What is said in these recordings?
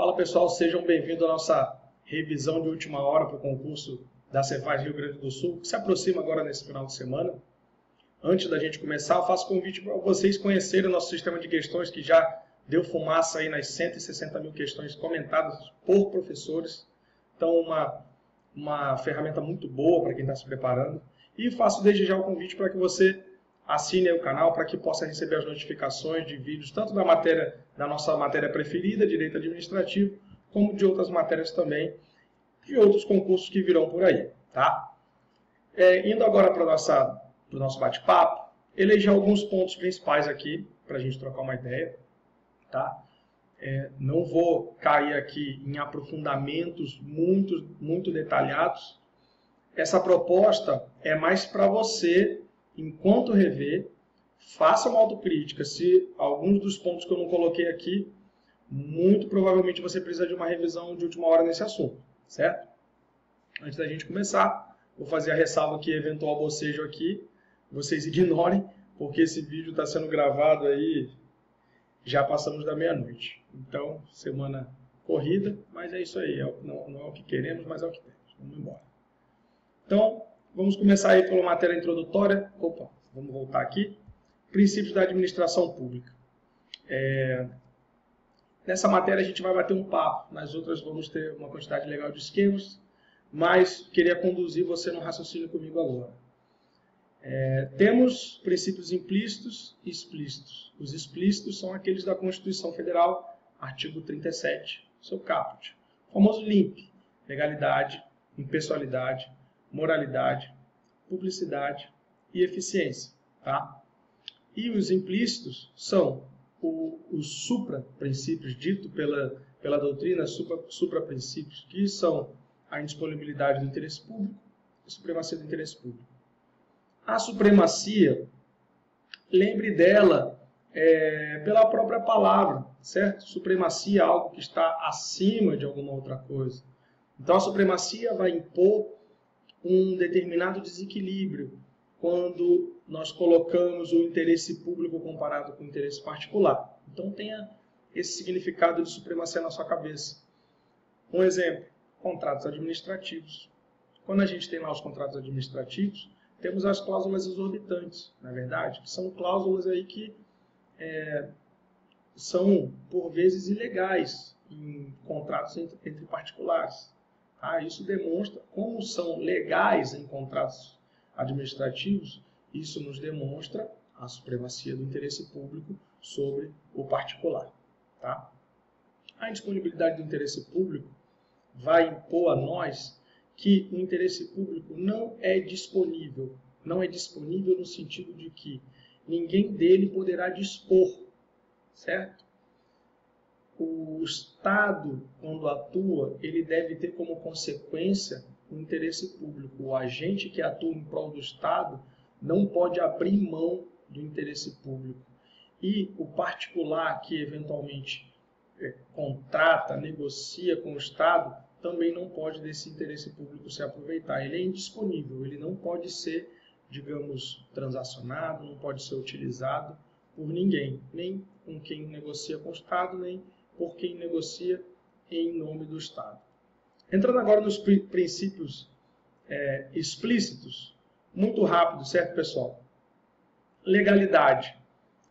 Fala pessoal, sejam bem-vindos à nossa revisão de última hora para o concurso da Cefaz Rio Grande do Sul, que se aproxima agora nesse final de semana. Antes da gente começar, eu faço convite para vocês conhecerem o nosso sistema de questões, que já deu fumaça aí nas 160 mil questões comentadas por professores. Então, uma, uma ferramenta muito boa para quem está se preparando. E faço desde já o convite para que você assine o canal para que possa receber as notificações de vídeos, tanto da matéria, da nossa matéria preferida, Direito Administrativo, como de outras matérias também, e outros concursos que virão por aí, tá? É, indo agora para o nosso bate-papo, elegi alguns pontos principais aqui, para a gente trocar uma ideia, tá? É, não vou cair aqui em aprofundamentos muito, muito detalhados. Essa proposta é mais para você enquanto rever, faça uma autocrítica. Se alguns dos pontos que eu não coloquei aqui, muito provavelmente você precisa de uma revisão de última hora nesse assunto, certo? Antes da gente começar, vou fazer a ressalva que eventual bocejo aqui, vocês ignorem, porque esse vídeo está sendo gravado aí, já passamos da meia-noite. Então, semana corrida, mas é isso aí, é não, não é o que queremos, mas é o que temos. Vamos embora. Então, Vamos começar aí pela matéria introdutória. Opa, vamos voltar aqui. Princípios da administração pública. É... Nessa matéria a gente vai bater um papo. Nas outras vamos ter uma quantidade legal de esquemas, mas queria conduzir você no raciocínio comigo agora. É... Temos princípios implícitos e explícitos. Os explícitos são aqueles da Constituição Federal, artigo 37, seu caput. O famoso LIMP, legalidade, impessoalidade, moralidade, publicidade e eficiência. Tá? E os implícitos são os supra-princípios dito pela, pela doutrina, supra-princípios, que são a indisponibilidade do interesse público e a supremacia do interesse público. A supremacia, lembre dela é, pela própria palavra, certo? Supremacia é algo que está acima de alguma outra coisa. Então a supremacia vai impor um determinado desequilíbrio quando nós colocamos o interesse público comparado com o interesse particular. Então tenha esse significado de supremacia na sua cabeça. Um exemplo, contratos administrativos. Quando a gente tem lá os contratos administrativos, temos as cláusulas exorbitantes, na é verdade, que são cláusulas aí que é, são, por vezes, ilegais em contratos entre, entre particulares. Ah, isso demonstra como são legais em contratos administrativos, isso nos demonstra a supremacia do interesse público sobre o particular. Tá? A indisponibilidade do interesse público vai impor a nós que o interesse público não é disponível. Não é disponível no sentido de que ninguém dele poderá dispor, certo? O Estado, quando atua, ele deve ter como consequência o interesse público. O agente que atua em prol do Estado não pode abrir mão do interesse público. E o particular que eventualmente é, contrata, negocia com o Estado, também não pode desse interesse público se aproveitar. Ele é indisponível, ele não pode ser, digamos, transacionado, não pode ser utilizado por ninguém, nem com quem negocia com o Estado, nem por quem negocia em nome do Estado. Entrando agora nos princípios é, explícitos, muito rápido, certo, pessoal? Legalidade.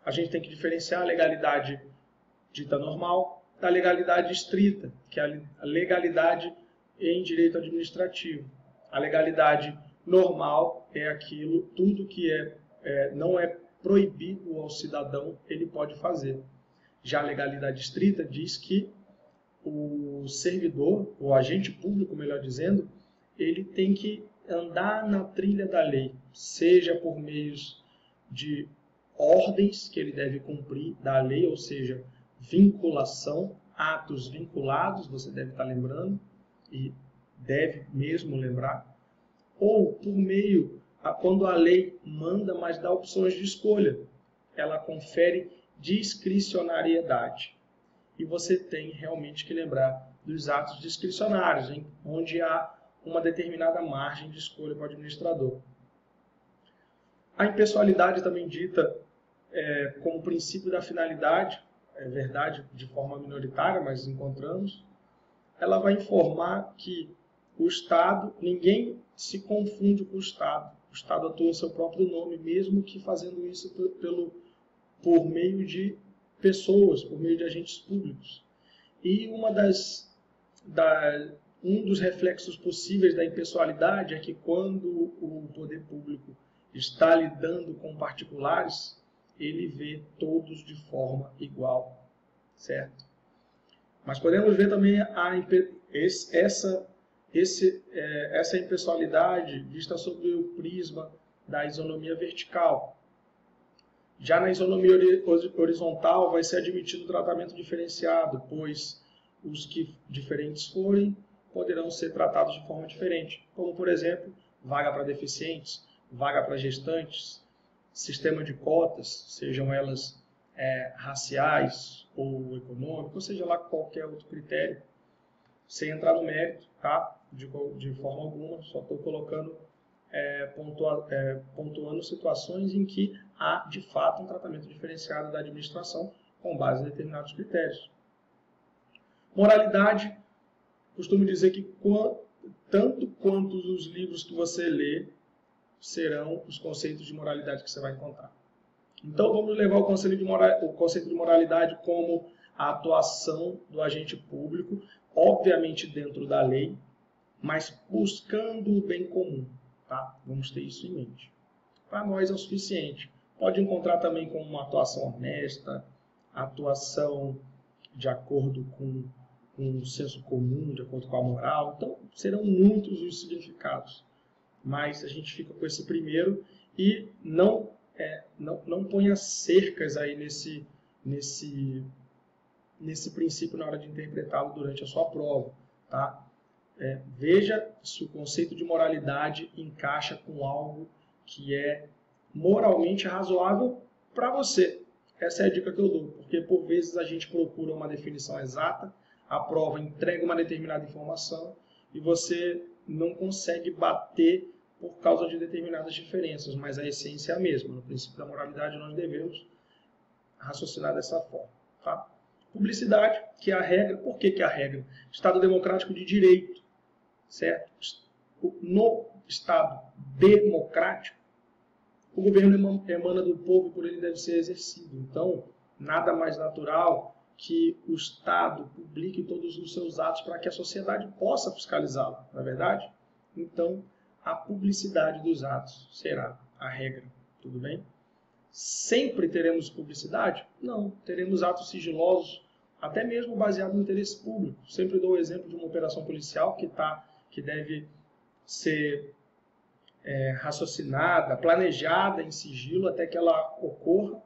A gente tem que diferenciar a legalidade dita normal da legalidade estrita, que é a legalidade em direito administrativo. A legalidade normal é aquilo, tudo que é, é não é proibido ao cidadão, ele pode fazer. Já a legalidade estrita diz que o servidor, o agente público, melhor dizendo, ele tem que andar na trilha da lei, seja por meios de ordens que ele deve cumprir da lei, ou seja, vinculação, atos vinculados, você deve estar lembrando e deve mesmo lembrar, ou por meio a quando a lei manda, mas dá opções de escolha. Ela confere discricionariedade. E você tem realmente que lembrar dos atos discricionários, hein, onde há uma determinada margem de escolha para o administrador. A impessoalidade também dita é, como princípio da finalidade, é verdade de forma minoritária, mas encontramos, ela vai informar que o Estado, ninguém se confunde com o Estado. O Estado atua seu próprio nome, mesmo que fazendo isso pelo, por meio de pessoas, por meio de agentes públicos. E uma das, da, um dos reflexos possíveis da impessoalidade é que quando o poder público está lidando com particulares, ele vê todos de forma igual, certo? Mas podemos ver também a, essa, esse, é, essa impessoalidade vista sob o prisma da isonomia vertical. Já na isonomia horizontal vai ser admitido tratamento diferenciado, pois os que diferentes forem poderão ser tratados de forma diferente, como por exemplo, vaga para deficientes, vaga para gestantes, sistema de cotas, sejam elas é, raciais ou econômicos, ou seja lá qualquer outro critério, sem entrar no mérito, tá? De, de forma alguma, só estou colocando, é, pontua, é, pontuando situações em que há de fato um tratamento diferenciado da administração com base em determinados critérios. Moralidade, costumo dizer que tanto quanto os livros que você lê, serão os conceitos de moralidade que você vai encontrar. Então vamos levar o conceito de, o conceito de moralidade como a atuação do agente público, obviamente dentro da lei, mas buscando o bem comum. Tá? Vamos ter isso em mente. Para nós é o suficiente. Pode encontrar também como uma atuação honesta, atuação de acordo com, com o senso comum, de acordo com a moral. Então, serão muitos os significados mas a gente fica com esse primeiro e não, é, não, não ponha cercas aí nesse, nesse, nesse princípio na hora de interpretá-lo durante a sua prova. Tá? É, veja se o conceito de moralidade encaixa com algo que é moralmente razoável para você. Essa é a dica que eu dou, porque por vezes a gente procura uma definição exata, a prova entrega uma determinada informação e você não consegue bater por causa de determinadas diferenças, mas a essência é a mesma. No princípio da moralidade, nós devemos raciocinar dessa forma. Tá? Publicidade, que é a regra. Por que, que é a regra? Estado democrático de direito, certo? No Estado democrático, o governo emana do povo e por ele deve ser exercido. Então, nada mais natural que o Estado publique todos os seus atos para que a sociedade possa fiscalizá-lo, não é verdade? Então, a publicidade dos atos será a regra, tudo bem? Sempre teremos publicidade? Não, teremos atos sigilosos, até mesmo baseado no interesse público. Sempre dou o exemplo de uma operação policial que, tá, que deve ser é, raciocinada, planejada em sigilo até que ela ocorra.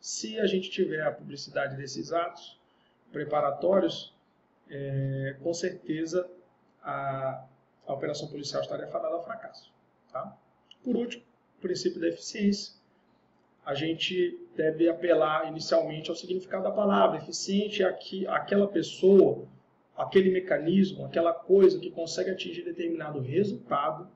Se a gente tiver a publicidade desses atos preparatórios, é, com certeza a, a operação policial estaria fadada ao fracasso. Tá? Por último, o princípio da eficiência. A gente deve apelar inicialmente ao significado da palavra. Eficiente é aqui, aquela pessoa, aquele mecanismo, aquela coisa que consegue atingir determinado resultado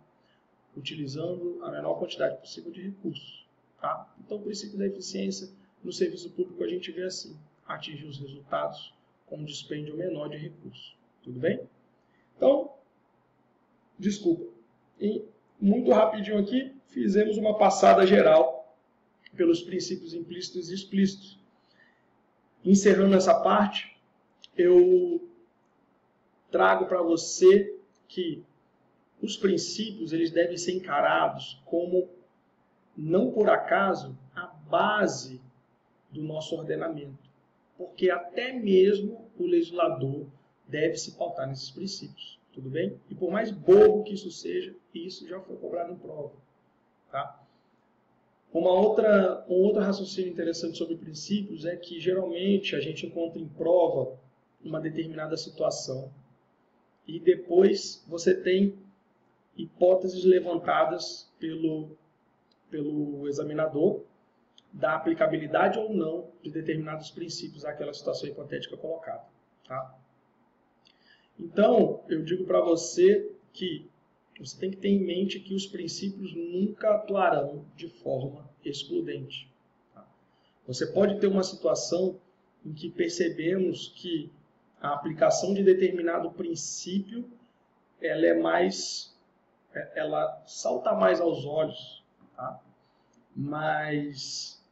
utilizando a menor quantidade possível de recursos. Tá? Então, o princípio da eficiência no serviço público a gente vê assim: atingir os resultados com um dispêndio menor de recursos. Tudo bem? Então, desculpa. E muito rapidinho aqui, fizemos uma passada geral pelos princípios implícitos e explícitos. Encerrando essa parte, eu trago para você que os princípios eles devem ser encarados como não por acaso a base do nosso ordenamento, porque até mesmo o legislador deve se pautar nesses princípios. Tudo bem? E por mais bobo que isso seja, isso já foi cobrado em prova. Tá? Uma outra, um outro raciocínio interessante sobre princípios é que geralmente a gente encontra em prova uma determinada situação e depois você tem hipóteses levantadas pelo, pelo examinador da aplicabilidade ou não de determinados princípios àquela situação hipotética colocada. Tá? Então, eu digo para você que você tem que ter em mente que os princípios nunca atuarão de forma excludente. Tá? Você pode ter uma situação em que percebemos que a aplicação de determinado princípio ela é mais é, ela salta mais aos olhos, tá? mas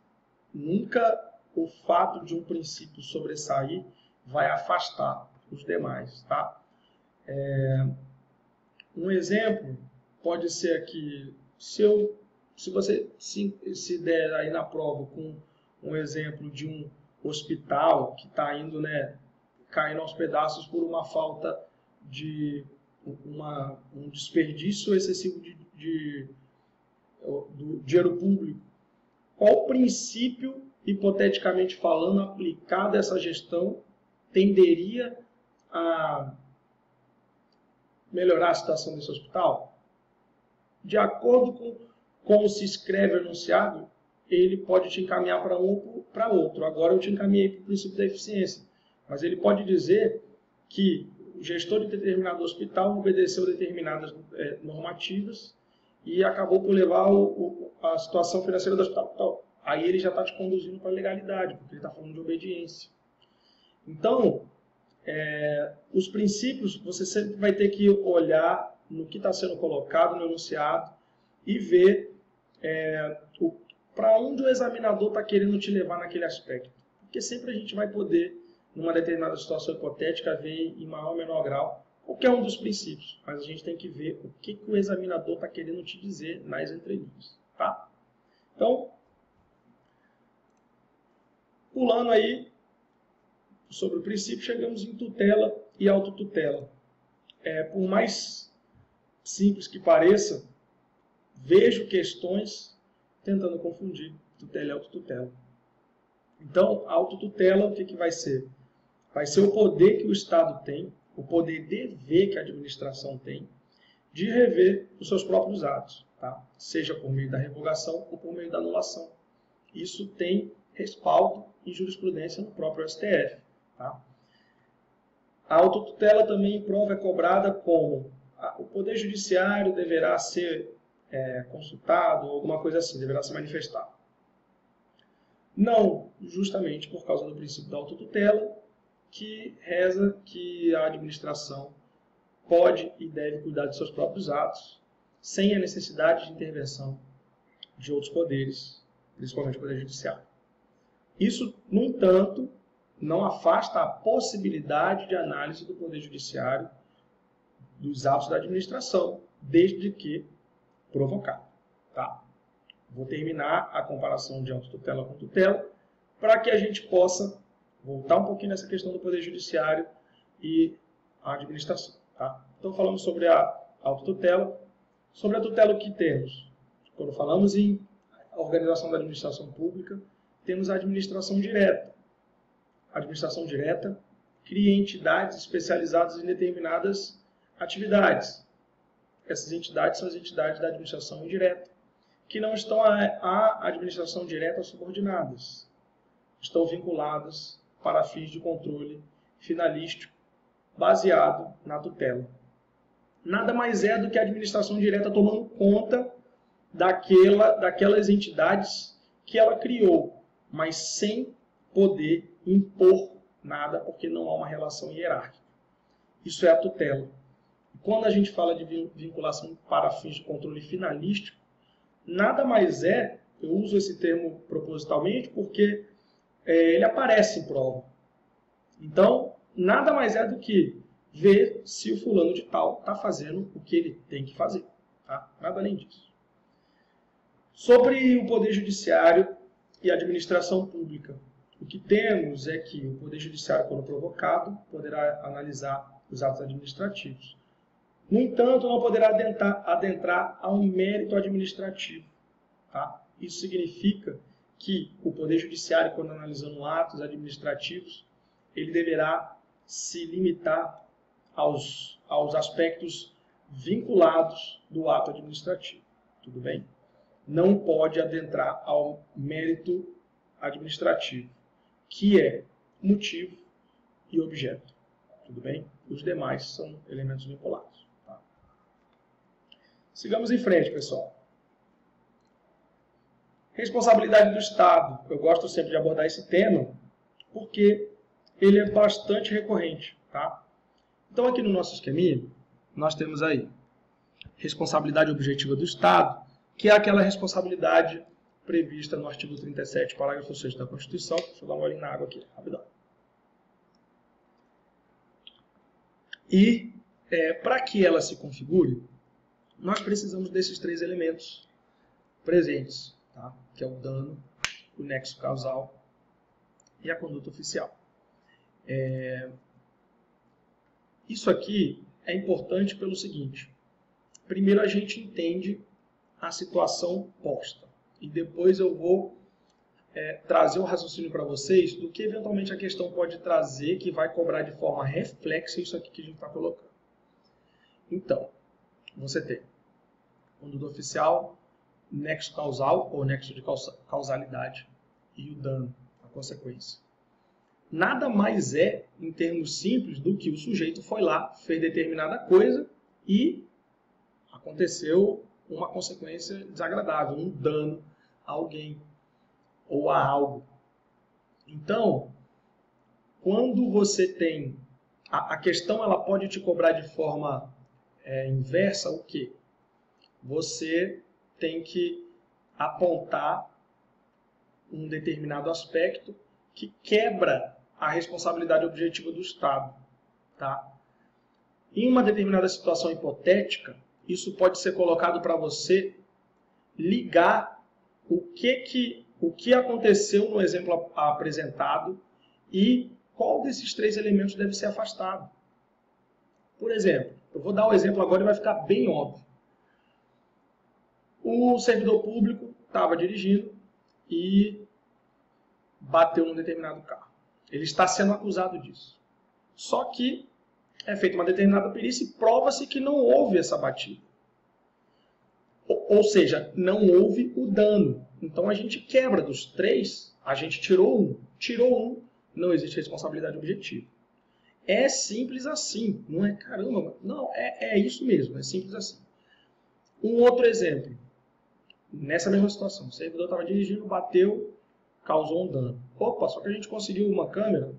nunca o fato de um princípio sobressair vai afastar os demais, tá? É, um exemplo pode ser aqui, se eu, se você se, se der aí na prova com um exemplo de um hospital que está indo, né, caindo aos pedaços por uma falta de uma, um desperdício excessivo de, de, do dinheiro público. Qual princípio, hipoteticamente falando, aplicado a essa gestão tenderia a melhorar a situação desse hospital? De acordo com como se escreve o enunciado, ele pode te encaminhar para um ou para outro. Agora eu te encaminhei para o princípio da eficiência. Mas ele pode dizer que o gestor de determinado hospital obedeceu determinadas é, normativas e acabou por levar o, o, a situação financeira do hospital. Então, aí ele já está te conduzindo para a legalidade, porque ele está falando de obediência. Então, é, os princípios, você sempre vai ter que olhar no que está sendo colocado no enunciado e ver é, para onde o examinador está querendo te levar naquele aspecto. Porque sempre a gente vai poder numa determinada situação hipotética, ver em maior ou menor grau qualquer um dos princípios, mas a gente tem que ver o que, que o examinador está querendo te dizer nas entrelinhas. Tá? Então, pulando aí sobre o princípio, chegamos em tutela e autotutela. É, por mais simples que pareça, vejo questões tentando confundir tutela e autotutela. Então, autotutela, o que, que vai ser? Vai ser o poder que o Estado tem, o poder de ver que a administração tem, de rever os seus próprios atos, tá? seja por meio da revogação ou por meio da anulação. Isso tem respaldo em jurisprudência no próprio STF. Tá? A autotutela também em prova é cobrada como o Poder Judiciário deverá ser é, consultado, alguma coisa assim, deverá se manifestar. Não, justamente por causa do princípio da autotutela, que reza que a administração pode e deve cuidar de seus próprios atos, sem a necessidade de intervenção de outros poderes, principalmente o Poder Judiciário. Isso, no entanto, não afasta a possibilidade de análise do Poder Judiciário dos atos da administração, desde que provocado. Tá? Vou terminar a comparação de autotutela com tutela, para que a gente possa voltar um pouquinho nessa questão do Poder Judiciário e a administração. Tá? Então, falamos sobre a autotutela. Sobre a tutela, o que temos? Quando falamos em organização da administração pública, temos a administração direta. A administração direta cria entidades especializadas em determinadas atividades. Essas entidades são as entidades da administração indireta, que não estão à administração direta subordinadas. Estão vinculadas para fins de controle finalístico baseado na tutela. Nada mais é do que a administração direta tomando conta daquela, daquelas entidades que ela criou, mas sem poder impor nada, porque não há uma relação hierárquica. Isso é a tutela. Quando a gente fala de vinculação para fins de controle finalístico, nada mais é, eu uso esse termo propositalmente porque é, ele aparece em prova. Então, nada mais é do que ver se o fulano de tal está fazendo o que ele tem que fazer. Tá? Nada além disso. Sobre o Poder Judiciário e a administração pública, o que temos é que o Poder Judiciário, quando provocado, poderá analisar os atos administrativos. No entanto, não poderá adentrar, adentrar a um mérito administrativo. Tá? Isso significa que o Poder Judiciário, quando analisando atos administrativos, ele deverá se limitar aos, aos aspectos vinculados do ato administrativo. Tudo bem? Não pode adentrar ao mérito administrativo, que é motivo e objeto. Tudo bem? Os demais são elementos vinculados. Tá? Sigamos em frente, pessoal. Responsabilidade do Estado. Eu gosto sempre de abordar esse tema, porque ele é bastante recorrente. Tá? Então, aqui no nosso esqueminha, nós temos aí responsabilidade objetiva do Estado, que é aquela responsabilidade prevista no artigo 37, parágrafo 6 da Constituição. Deixa eu dar uma olhada na água aqui, rapidão. E é, para que ela se configure, nós precisamos desses três elementos presentes, tá? que é o dano, o nexo causal e a conduta oficial. É... Isso aqui é importante pelo seguinte: primeiro a gente entende a situação posta e depois eu vou é, trazer um raciocínio para vocês do que eventualmente a questão pode trazer que vai cobrar de forma reflexa isso aqui que a gente está colocando. Então, você tem conduta oficial, nexo causal ou nexo de causalidade e o dano, a consequência. Nada mais é, em termos simples, do que o sujeito foi lá, fez determinada coisa e aconteceu uma consequência desagradável, um dano a alguém ou a algo. Então, quando você tem a, a questão, ela pode te cobrar de forma é, inversa o quê? Você tem que apontar um determinado aspecto que quebra a responsabilidade objetiva do Estado. Tá? Em uma determinada situação hipotética, isso pode ser colocado para você ligar o que, que, o que aconteceu no exemplo apresentado e qual desses três elementos deve ser afastado. Por exemplo, eu vou dar o um exemplo agora e vai ficar bem óbvio. O servidor público estava dirigindo e bateu num determinado carro. Ele está sendo acusado disso. Só que é feita uma determinada perícia e prova-se que não houve essa batida. Ou seja, não houve o dano. Então a gente quebra dos três, a gente tirou um. Tirou um, não existe responsabilidade objetiva. É simples assim, não é caramba, não, é, é isso mesmo, é simples assim. Um outro exemplo nessa mesma situação. O servidor estava dirigindo, bateu, causou um dano. Opa, só que a gente conseguiu uma câmera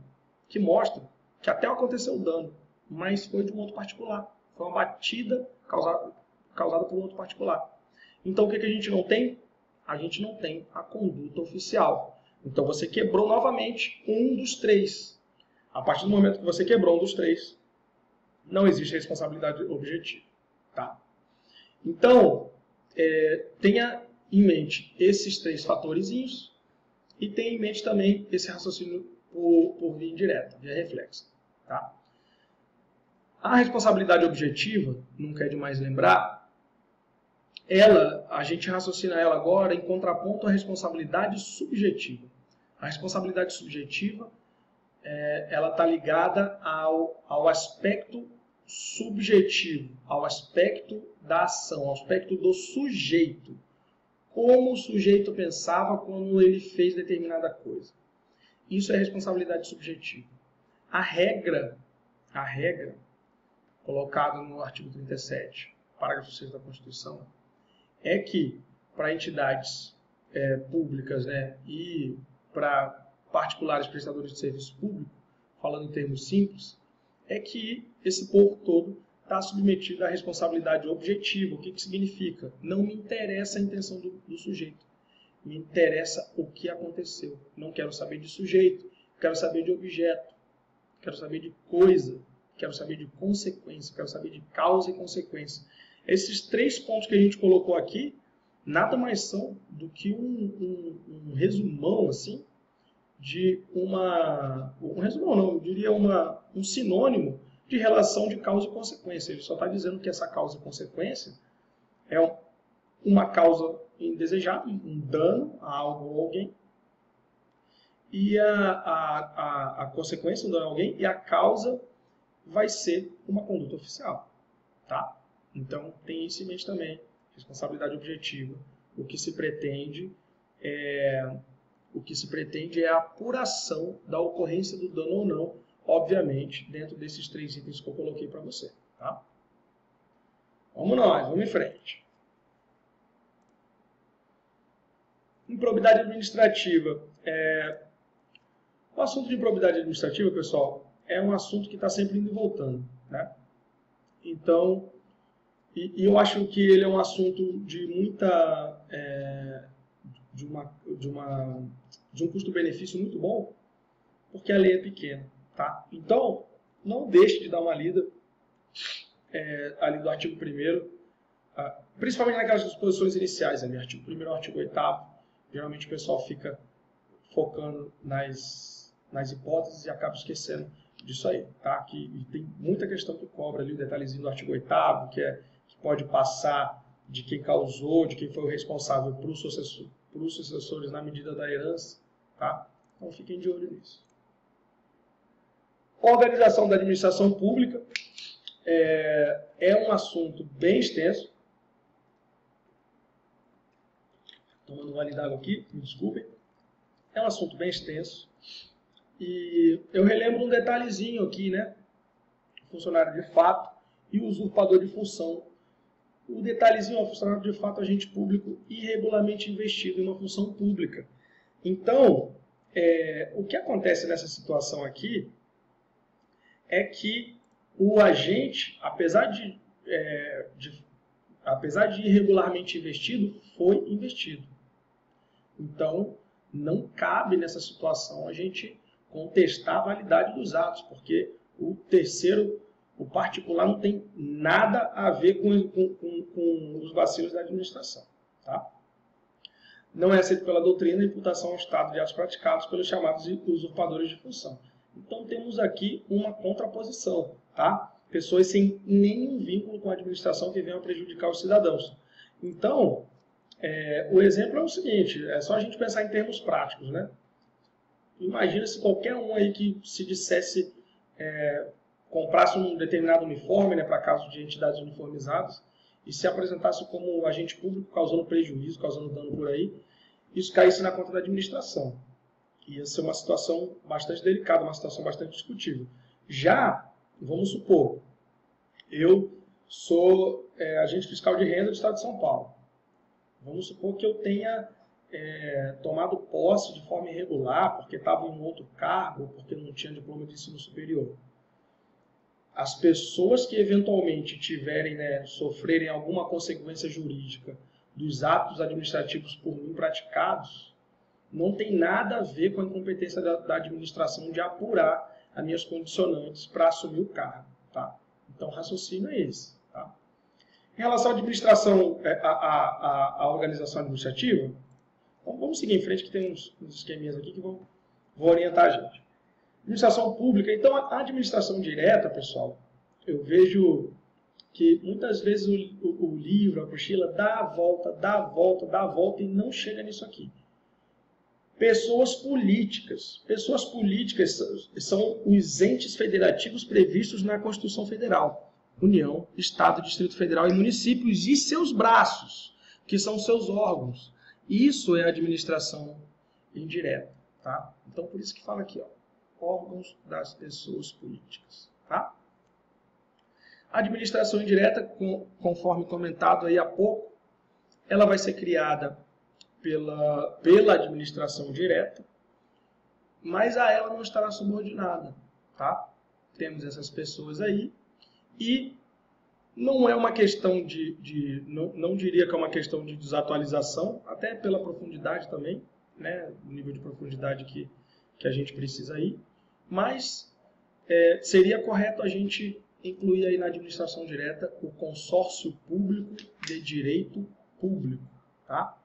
que mostra que até aconteceu o dano, mas foi de um outro particular. Foi uma batida causada, causada por um outro particular. Então o que, que a gente não tem? A gente não tem a conduta oficial. Então você quebrou novamente um dos três. A partir do momento que você quebrou um dos três, não existe responsabilidade objetiva. Tá? Então, é, tenha em mente esses três fatores e tenha em mente também esse raciocínio por, por via indireta, via reflexa. Tá? A responsabilidade objetiva, nunca é demais lembrar, ela, a gente raciocina ela agora em contraponto à responsabilidade subjetiva. A responsabilidade subjetiva, é, ela está ligada ao, ao aspecto subjetivo, ao aspecto da ação, ao aspecto do sujeito. Como o sujeito pensava quando ele fez determinada coisa. Isso é responsabilidade subjetiva. A regra, a regra colocada no artigo 37, parágrafo 6 da Constituição, é que para entidades é, públicas né, e para particulares prestadores de serviço público, falando em termos simples, é que esse povo todo está submetido à responsabilidade objetiva. O que, que significa? Não me interessa a intenção do, do sujeito. Me interessa o que aconteceu. Não quero saber de sujeito, quero saber de objeto, quero saber de coisa, quero saber de consequência, quero saber de causa e consequência. Esses três pontos que a gente colocou aqui nada mais são do que um, um, um resumão assim de uma um resumão não, eu diria uma, um sinônimo de relação de causa e consequência. Ele só está dizendo que essa causa e consequência é uma causa indesejada, um dano a algo ou alguém, e a, a, a, a consequência, um dano a alguém, e a causa vai ser uma conduta oficial. Tá? Então, tem isso em mente também. Responsabilidade objetiva. O que se pretende é, o que se pretende é a apuração da ocorrência do dano ou não obviamente, dentro desses três itens que eu coloquei para você. Tá? Vamos nós, vamos em frente. Improbidade administrativa. É... O assunto de improbidade administrativa, pessoal, é um assunto que está sempre indo e voltando. Né? Então, e, e, eu acho que ele é um assunto de muita. É, de, uma, de, uma, de um custo-benefício muito bom, porque a lei é pequena. Tá? Então, não deixe de dar uma lida é, ali do artigo 1 ah, principalmente naquelas disposições iniciais, ali, artigo 1 artigo 8 geralmente o pessoal fica focando nas, nas hipóteses e acaba esquecendo disso aí, tá? Que tem muita questão que cobra ali o detalhezinho do artigo 8 que é que pode passar de quem causou, de quem foi o responsável para os sucessores, na medida da herança, tá? Então fiquem de olho nisso. Organização da administração pública é, é um assunto bem extenso. Tomando um vale d'água aqui, me desculpem. É um assunto bem extenso. E eu relembro um detalhezinho aqui, né? Funcionário de fato e usurpador de função. O detalhezinho é o funcionário de fato agente público irregularmente investido em uma função pública. Então, é, o que acontece nessa situação aqui é que o agente, apesar de, é, de, apesar de irregularmente investido, foi investido. Então, não cabe nessa situação a gente contestar a validade dos atos, porque o terceiro, o particular, não tem nada a ver com, com, com, com os vacilos da administração. Tá? Não é aceito pela doutrina a imputação ao Estado de atos praticados pelos chamados usurpadores de função. Então temos aqui uma contraposição, tá? Pessoas sem nenhum vínculo com a administração que venham a prejudicar os cidadãos. Então, é, o exemplo é o seguinte, é só a gente pensar em termos práticos, né? Imagina se qualquer um aí que se dissesse, é, comprasse um determinado uniforme, né, para caso de entidades uniformizadas, e se apresentasse como agente público causando prejuízo, causando dano por aí, isso caísse na conta da administração ia ser uma situação bastante delicada, uma situação bastante discutível. Já, vamos supor, eu sou é, agente fiscal de renda do Estado de São Paulo. Vamos supor que eu tenha é, tomado posse de forma irregular, porque estava em outro cargo, porque não tinha diploma de ensino superior. As pessoas que eventualmente tiverem, né, sofrerem alguma consequência jurídica dos atos administrativos por mim praticados, não tem nada a ver com a incompetência da, da administração de apurar as minhas condicionantes para assumir o cargo. Tá? Então, o raciocínio é esse. Tá? Em relação à administração, é, a, a organização administrativa, vamos seguir em frente, que tem uns, uns esqueminhas aqui que vão, vão orientar a gente. Administração pública. Então, a administração direta, pessoal, eu vejo que muitas vezes o, o, o livro, a apostila, dá a volta, dá a volta, dá a volta e não chega nisso aqui. Pessoas políticas. Pessoas políticas são os entes federativos previstos na Constituição Federal. União, Estado, Distrito Federal e municípios e seus braços, que são seus órgãos. Isso é administração indireta, tá? Então por isso que fala aqui, ó, órgãos das pessoas políticas, tá? Administração indireta, conforme comentado aí há pouco, ela vai ser criada pela, pela administração direta, mas a ela não estará subordinada, tá? Temos essas pessoas aí e não é uma questão de, de não, não diria que é uma questão de desatualização, até pela profundidade também, né? O nível de profundidade que, que a gente precisa aí, mas é, seria correto a gente incluir aí na administração direta o consórcio público de direito público, tá?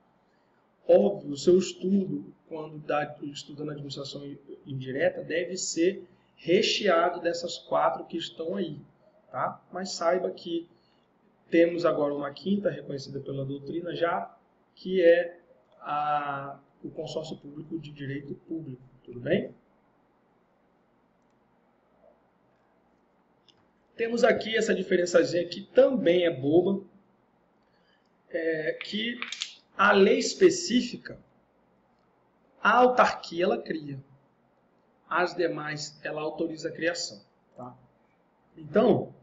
Óbvio, o seu estudo, quando está estudando administração indireta, deve ser recheado dessas quatro que estão aí. Tá? Mas saiba que temos agora uma quinta reconhecida pela doutrina já, que é a, o consórcio público de direito público. Tudo bem? Temos aqui essa diferençazinha que também é boba, é, que a lei específica, a autarquia ela cria. As demais, ela autoriza a criação. Tá? Então,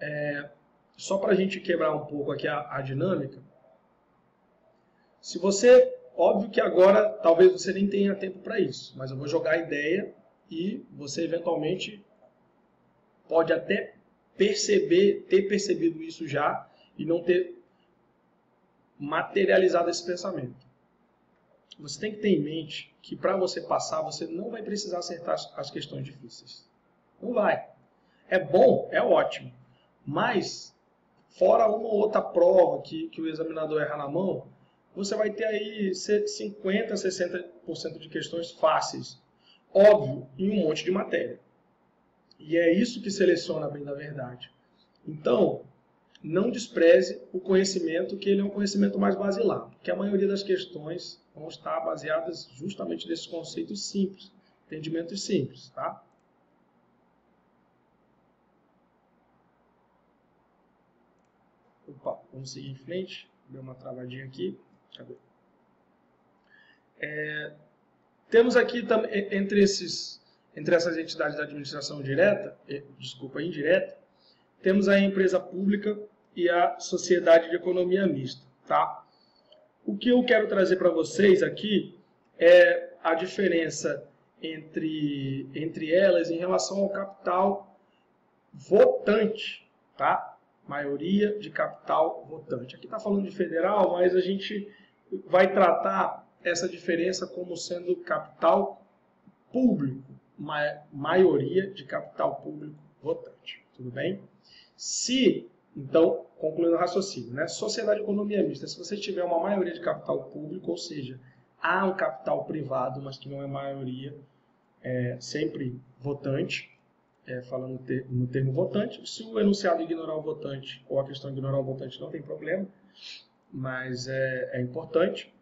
é, só para a gente quebrar um pouco aqui a, a dinâmica, se você Óbvio que agora talvez você nem tenha tempo para isso, mas eu vou jogar a ideia e você eventualmente pode até perceber, ter percebido isso já e não ter materializado esse pensamento. Você tem que ter em mente que para você passar, você não vai precisar acertar as questões difíceis. Não vai. É bom, é ótimo. Mas, fora uma ou outra prova que, que o examinador erra na mão, você vai ter aí 50%, 60% de questões fáceis. Óbvio, em um monte de matéria. E é isso que seleciona bem da verdade. Então, não despreze o conhecimento, que ele é um conhecimento mais basilar, porque a maioria das questões vão estar baseadas justamente nesses conceitos simples, entendimentos simples, tá? Opa, vamos seguir em frente. Deu uma travadinha aqui. É, temos aqui entre esses entre essas entidades da administração direta, desculpa, indireta, temos a empresa pública e a sociedade de economia mista, tá? O que eu quero trazer para vocês aqui é a diferença entre, entre elas em relação ao capital votante, tá? Maioria de capital votante. Aqui está falando de federal, mas a gente vai tratar essa diferença como sendo capital público, ma maioria de capital público votante. Tudo bem? Se, então, concluindo o raciocínio, né? sociedade de economia mista, se você tiver uma maioria de capital público, ou seja, há um capital privado, mas que não é maioria, é sempre votante, é, falando ter, no termo votante, se o enunciado ignorar o votante, ou a questão ignorar o votante, não tem problema, mas é, é importante.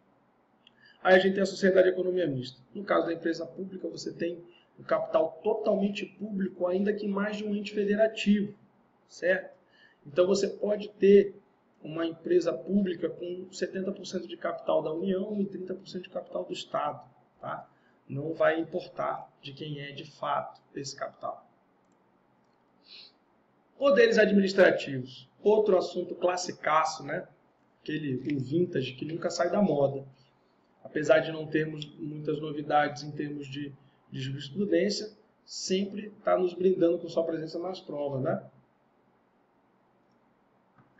Aí a gente tem a sociedade de economia mista. No caso da empresa pública, você tem o capital totalmente público, ainda que mais de um ente federativo certo? Então você pode ter uma empresa pública com 70% de capital da União e 30% de capital do Estado, tá? Não vai importar de quem é de fato esse capital. Poderes administrativos, outro assunto classicaço, né? Aquele o vintage que nunca sai da moda. Apesar de não termos muitas novidades em termos de, de jurisprudência, sempre está nos brindando com sua presença nas provas, né?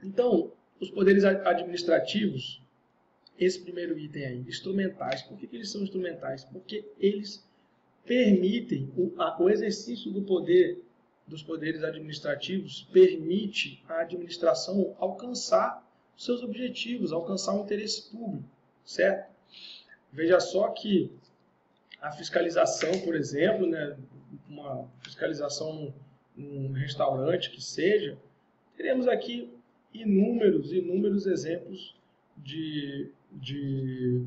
Então, os poderes administrativos, esse primeiro item aí, instrumentais. Por que, que eles são instrumentais? Porque eles permitem, o, a, o exercício do poder, dos poderes administrativos, permite a administração alcançar seus objetivos, alcançar o um interesse público, certo? Veja só que a fiscalização, por exemplo, né, uma fiscalização num restaurante que seja, teremos aqui inúmeros, inúmeros exemplos de, de,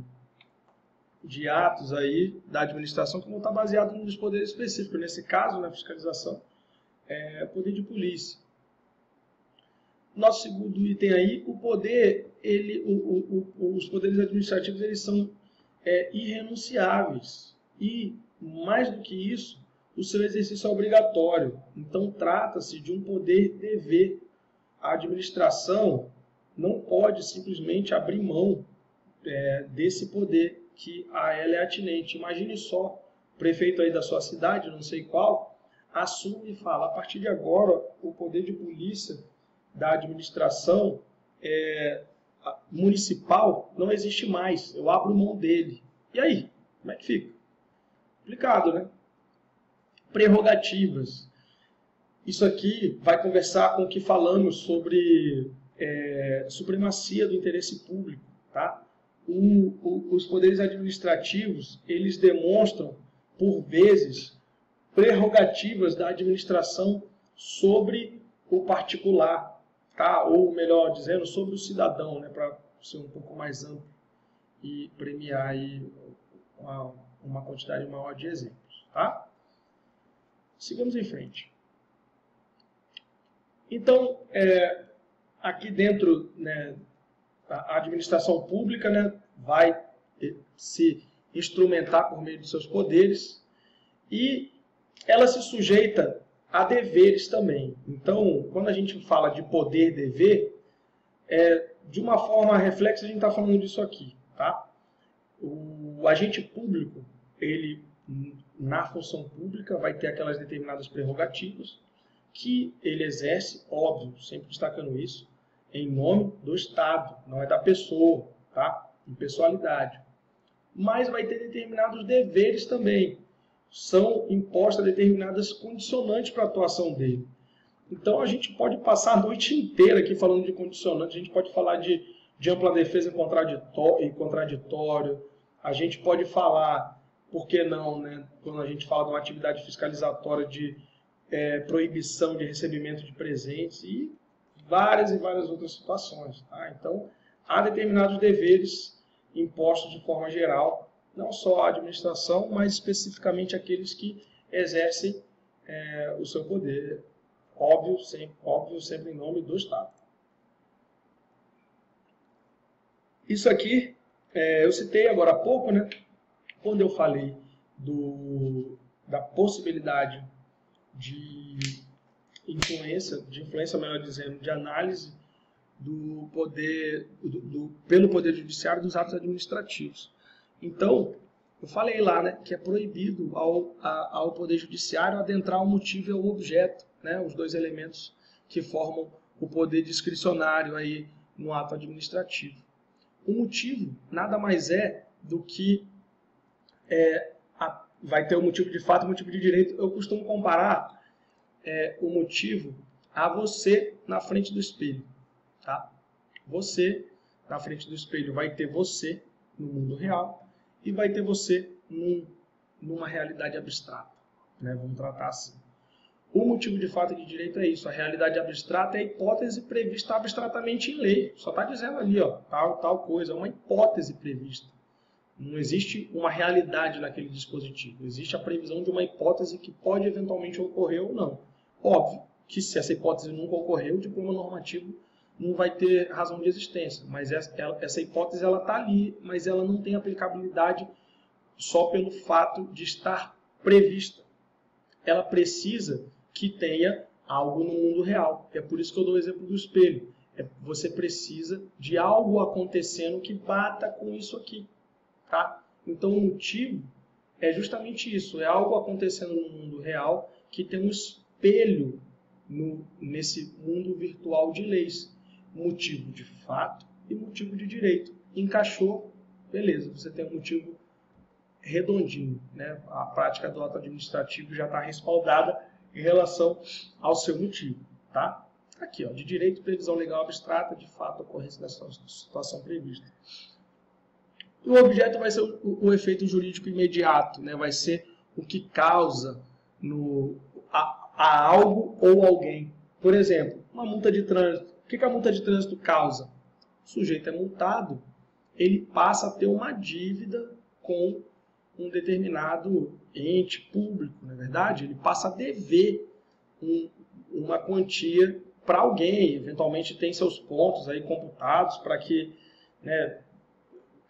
de atos aí da administração que vão estar baseados nos poderes específicos. Nesse caso, na fiscalização, é poder de polícia. Nosso segundo item aí, o poder, ele, o, o, os poderes administrativos, eles são é, irrenunciáveis. E, mais do que isso, o seu exercício é obrigatório. Então, trata-se de um poder-dever a administração não pode simplesmente abrir mão é, desse poder que a ela é atinente. Imagine só, o prefeito aí da sua cidade, não sei qual, assume e fala, a partir de agora, o poder de polícia da administração é, municipal não existe mais, eu abro mão dele. E aí, como é que fica? Complicado, né? Prerrogativas. Isso aqui vai conversar com o que falamos sobre é, supremacia do interesse público. Tá? O, o, os poderes administrativos, eles demonstram, por vezes, prerrogativas da administração sobre o particular, tá? ou melhor dizendo, sobre o cidadão, né? para ser um pouco mais amplo e premiar aí uma, uma quantidade maior de exemplos. Tá? Sigamos em frente. Então, é, aqui dentro, né, a administração pública né, vai se instrumentar por meio de seus poderes e ela se sujeita a deveres também. Então, quando a gente fala de poder-dever, é, de uma forma reflexa, a gente está falando disso aqui. Tá? O agente público, ele na função pública vai ter aquelas determinadas prerrogativas que ele exerce, óbvio, sempre destacando isso, em nome do Estado, não é da pessoa, tá? Em pessoalidade. Mas vai ter determinados deveres também. São impostas determinadas condicionantes para a atuação dele. Então a gente pode passar a noite inteira aqui falando de condicionantes, a gente pode falar de, de ampla defesa e contraditório, a gente pode falar por que não, né, quando a gente fala de uma atividade fiscalizatória de é, proibição de recebimento de presentes e várias e várias outras situações. Tá? Então, há determinados deveres impostos de forma geral, não só à administração, mas especificamente aqueles que exercem é, o seu poder, óbvio sempre, óbvio, sempre em nome do Estado. Isso aqui, é, eu citei agora há pouco, né? quando eu falei do, da possibilidade de influência, de influência, melhor dizendo, de análise do poder, do, do, pelo poder judiciário dos atos administrativos. Então, eu falei lá, né, que é proibido ao, a, ao poder judiciário adentrar o motivo e o objeto, né, os dois elementos que formam o poder discricionário aí no ato administrativo. O motivo nada mais é do que é, a, vai ter o motivo de fato e o motivo de direito. Eu costumo comparar é, o motivo a você na frente do espelho. Tá? Você na frente do espelho vai ter você no mundo real e vai ter você num, numa realidade abstrata. Né? Vamos tratar assim. O motivo de fato de direito é isso. A realidade abstrata é a hipótese prevista abstratamente em lei. Só está dizendo ali, ó, tal, tal coisa. É uma hipótese prevista. Não existe uma realidade naquele dispositivo. Existe a previsão de uma hipótese que pode eventualmente ocorrer ou não. Óbvio que se essa hipótese nunca ocorreu, o diploma normativo não vai ter razão de existência. Mas essa, essa hipótese ela está ali, mas ela não tem aplicabilidade só pelo fato de estar prevista. Ela precisa que tenha algo no mundo real. É por isso que eu dou o exemplo do espelho. É, você precisa de algo acontecendo que bata com isso aqui. Tá? Então, o motivo é justamente isso: é algo acontecendo no mundo real que tem um espelho no, nesse mundo virtual de leis. Motivo de fato e motivo de direito. Encaixou, beleza, você tem um motivo redondinho. Né? A prática do ato administrativo já está respaldada em relação ao seu motivo. Tá? Aqui, ó, de direito, previsão legal abstrata, de fato, ocorrência dessa situação prevista. O objeto vai ser o, o, efeito jurídico imediato, né? vai ser o que causa no, a, a, algo ou alguém. Por exemplo, uma multa de trânsito. Que, que a multa de trânsito causa? O sujeito é multado, ele passa a ter uma dívida com um determinado ente público, não é verdade? Ele passa a dever um, uma quantia para alguém, eventualmente tem seus pontos aí computados para que né,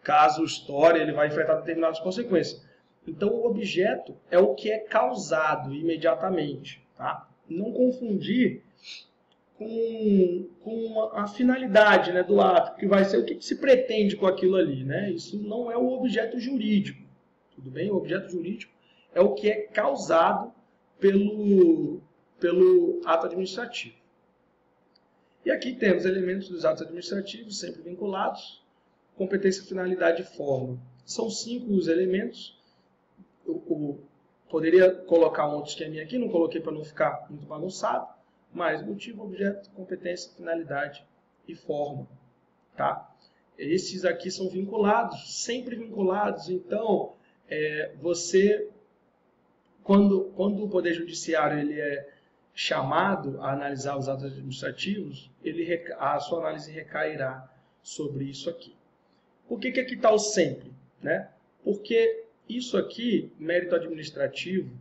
caso história, ele vai enfrentar determinadas consequências. Então, o objeto é o que é causado imediatamente. Tá? Não confundir com, com a finalidade né, do ato, que vai ser o que se pretende com aquilo ali. Né? Isso não é o objeto jurídico. Tudo bem? O objeto jurídico é o que é causado pelo, pelo ato administrativo. E aqui temos elementos dos atos administrativos sempre vinculados competência, finalidade e forma. São cinco os elementos. Eu, eu poderia colocar um outro esqueminha aqui, não coloquei para não ficar muito bagunçado, mas motivo, objeto, competência, finalidade e forma. Tá? Esses aqui são vinculados, sempre vinculados. Então, é, você, quando, quando o Poder Judiciário ele é chamado a analisar os atos administrativos, ele, a sua análise recairá sobre isso aqui. Por que, que aqui está o sempre? Né? Porque isso aqui, mérito administrativo,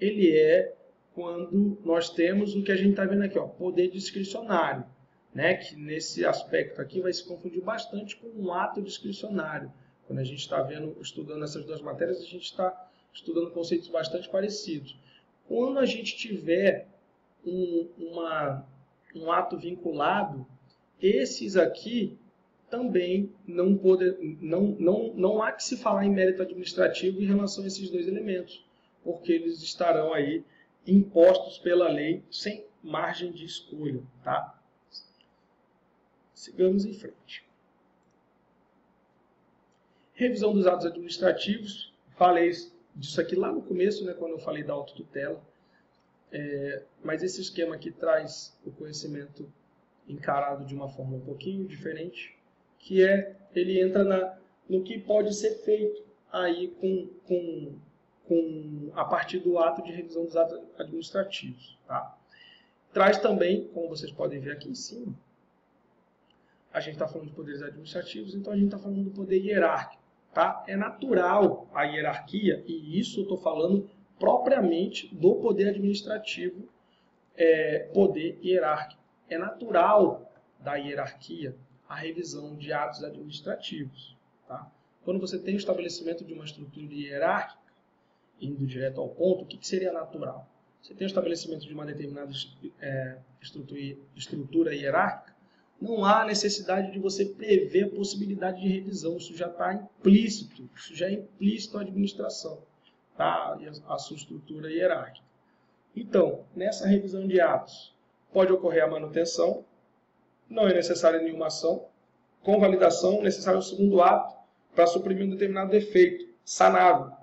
ele é quando nós temos o que a gente está vendo aqui, ó, poder discricionário, né? que nesse aspecto aqui vai se confundir bastante com um ato discricionário. Quando a gente está vendo, estudando essas duas matérias, a gente está estudando conceitos bastante parecidos. Quando a gente tiver um, uma, um ato vinculado, esses aqui também não, não, não, não há que se falar em mérito administrativo em relação a esses dois elementos, porque eles estarão aí impostos pela lei sem margem de escolha, tá? Sigamos em frente. Revisão dos atos administrativos. Falei disso aqui lá no começo, né, quando eu falei da autotutela. É, mas esse esquema aqui traz o conhecimento encarado de uma forma um pouquinho diferente, que é ele entra na, no que pode ser feito aí com, com, com a partir do ato de revisão dos atos administrativos. Tá? Traz também, como vocês podem ver aqui em cima, a gente está falando de poderes administrativos, então a gente está falando do poder hierárquico. Tá? É natural a hierarquia, e isso eu estou falando propriamente do poder administrativo, é, poder hierárquico. É natural da hierarquia a revisão de atos administrativos. Tá? Quando você tem o estabelecimento de uma estrutura hierárquica, indo direto ao ponto, o que, que seria natural? Você tem o estabelecimento de uma determinada é, estrutura, estrutura hierárquica, não há necessidade de você prever a possibilidade de revisão. Isso já está implícito, isso já é implícito à administração, tá? A sua estrutura hierárquica. Então, nessa revisão de atos, pode ocorrer a manutenção, não é necessária nenhuma ação, com validação, necessário o segundo ato para suprimir um determinado defeito, sanável.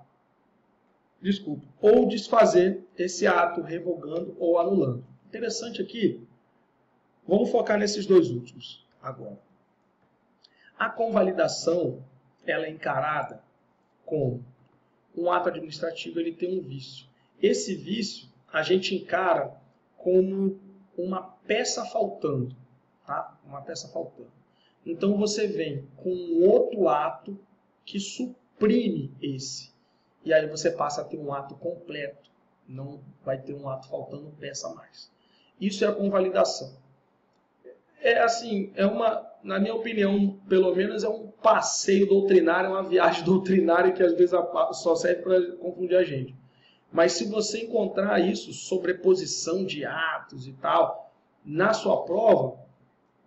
Desculpa. Ou desfazer esse ato, revogando ou anulando. Interessante aqui Vamos focar nesses dois últimos agora. A convalidação ela é encarada como um ato administrativo ele tem um vício. Esse vício a gente encara como uma peça faltando, tá? Uma peça faltando. Então você vem com um outro ato que suprime esse. E aí você passa a ter um ato completo. Não vai ter um ato faltando peça a mais. Isso é a convalidação é assim, é uma, na minha opinião, pelo menos é um passeio doutrinário, é uma viagem doutrinária que às vezes só serve para confundir a gente. Mas se você encontrar isso, sobreposição de atos e tal, na sua prova,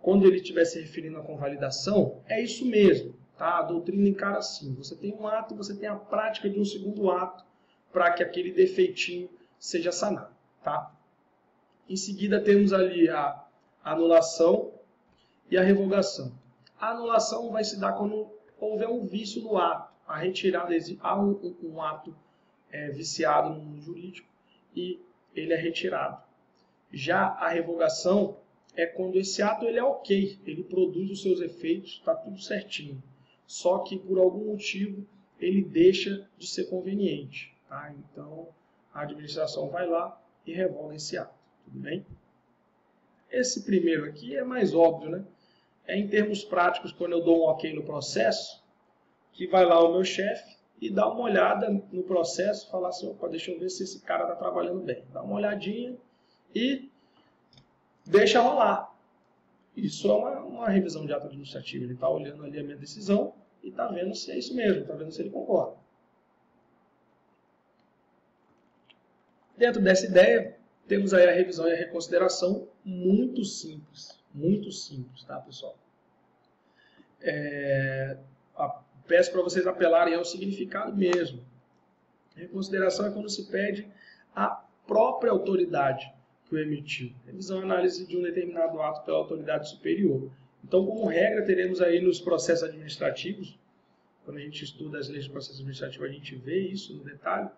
quando ele estiver se referindo à convalidação, é isso mesmo. Tá? A doutrina encara assim. Você tem um ato, você tem a prática de um segundo ato para que aquele defeitinho seja sanado. Tá? Em seguida temos ali a anulação e a revogação. A anulação vai se dar quando houver um vício no ato, a retirada, há um, um, um ato é, viciado no mundo jurídico e ele é retirado. Já a revogação é quando esse ato ele é ok, ele produz os seus efeitos, está tudo certinho. Só que por algum motivo ele deixa de ser conveniente. Tá? Então a administração vai lá e revoga esse ato. Tudo bem? Esse primeiro aqui é mais óbvio, né? É em termos práticos, quando eu dou um ok no processo, que vai lá o meu chefe e dá uma olhada no processo, falar assim, opa, deixa eu ver se esse cara está trabalhando bem. Dá uma olhadinha e deixa rolar. Isso é uma, uma revisão de ato administrativo. Ele está olhando ali a minha decisão e está vendo se é isso mesmo, está vendo se ele concorda. Dentro dessa ideia, temos aí a revisão e a reconsideração muito simples, muito simples, tá, pessoal? É, a, peço para vocês apelarem ao significado mesmo. Reconsideração é quando se pede a própria autoridade o emitiu. Revisão e análise de um determinado ato pela autoridade superior. Então, como regra, teremos aí nos processos administrativos, quando a gente estuda as leis de processo administrativo, a gente vê isso no detalhe,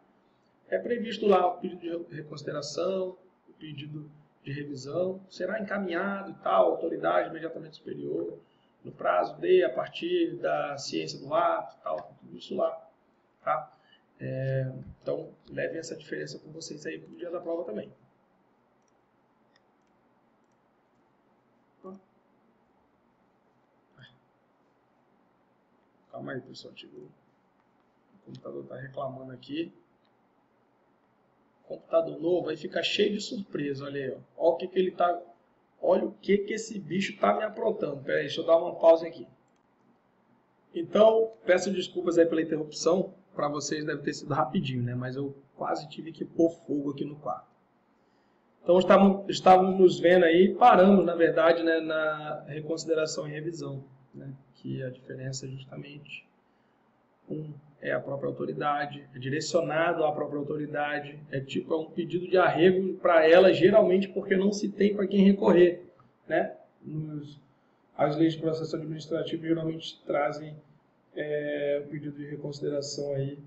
é previsto lá o pedido de reconsideração, o pedido de revisão, será encaminhado e tal, autoridade imediatamente superior, no prazo de, a partir da ciência do ato, tal, tudo isso lá. Tá? É, então, levem essa diferença com vocês aí para o dia da prova também. Calma aí, pessoal. O computador está reclamando aqui computador novo, aí fica cheio de surpresa, olha aí, ó. Olha o que, que ele tá. Olha o que, que esse bicho tá me aprontando. Pera aí, deixa eu dar uma pausa aqui. Então, peço desculpas aí pela interrupção. Para vocês deve ter sido rapidinho, né? Mas eu quase tive que pôr fogo aqui no quarto. Então, estávamos, estávamos nos vendo aí, paramos, na verdade, né, na reconsideração e revisão, né? Que a diferença é justamente um é a própria autoridade, é direcionado à própria autoridade, é tipo é um pedido de arrego para ela, geralmente porque não se tem para quem recorrer, né? Nos, as leis de processo administrativo geralmente trazem é, o pedido de reconsideração aí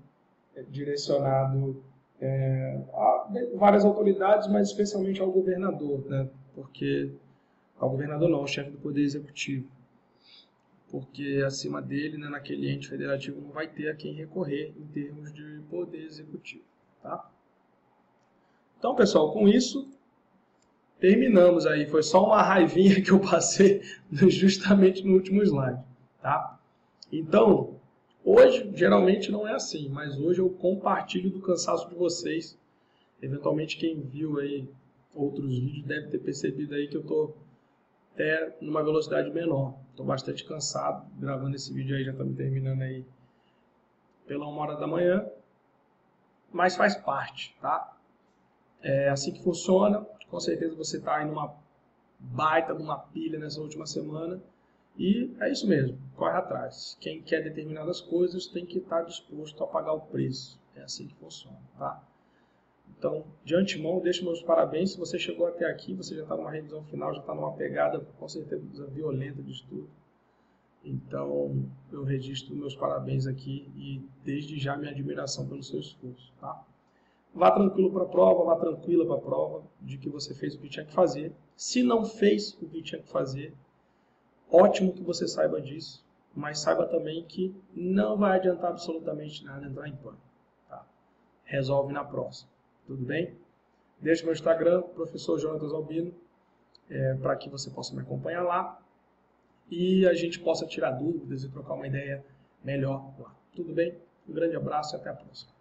é, direcionado é, a várias autoridades, mas especialmente ao governador, né? Porque ao governador não, ao chefe do poder executivo porque acima dele, né, naquele ente federativo, não vai ter a quem recorrer em termos de poder executivo. Tá? Então, pessoal, com isso, terminamos aí. Foi só uma raivinha que eu passei justamente no último slide. Tá? Então, hoje, geralmente não é assim, mas hoje eu compartilho do cansaço de vocês. Eventualmente, quem viu aí outros vídeos deve ter percebido aí que eu estou até numa velocidade menor. Estou bastante cansado, gravando esse vídeo aí, já estamos terminando aí pela uma hora da manhã, mas faz parte, tá? É assim que funciona, com certeza você está aí numa baita numa pilha nessa última semana, e é isso mesmo, corre atrás. Quem quer determinadas coisas tem que estar disposto a pagar o preço, é assim que funciona, tá? Então, de antemão, deixo meus parabéns. Se você chegou até aqui, você já está numa revisão final, já está numa pegada com certeza violenta de estudo. Então, eu registro meus parabéns aqui e desde já minha admiração pelo seu esforço, tá? Vá tranquilo para a prova, vá tranquila para a prova de que você fez o que tinha que fazer. Se não fez o que tinha que fazer, ótimo que você saiba disso, mas saiba também que não vai adiantar absolutamente nada entrar em pânico. Tá? Resolve na próxima. Tudo bem? Deixe meu Instagram, professor Jonatas Albino, é, para que você possa me acompanhar lá e a gente possa tirar dúvidas e trocar uma ideia melhor lá. Tudo bem? Um grande abraço e até a próxima.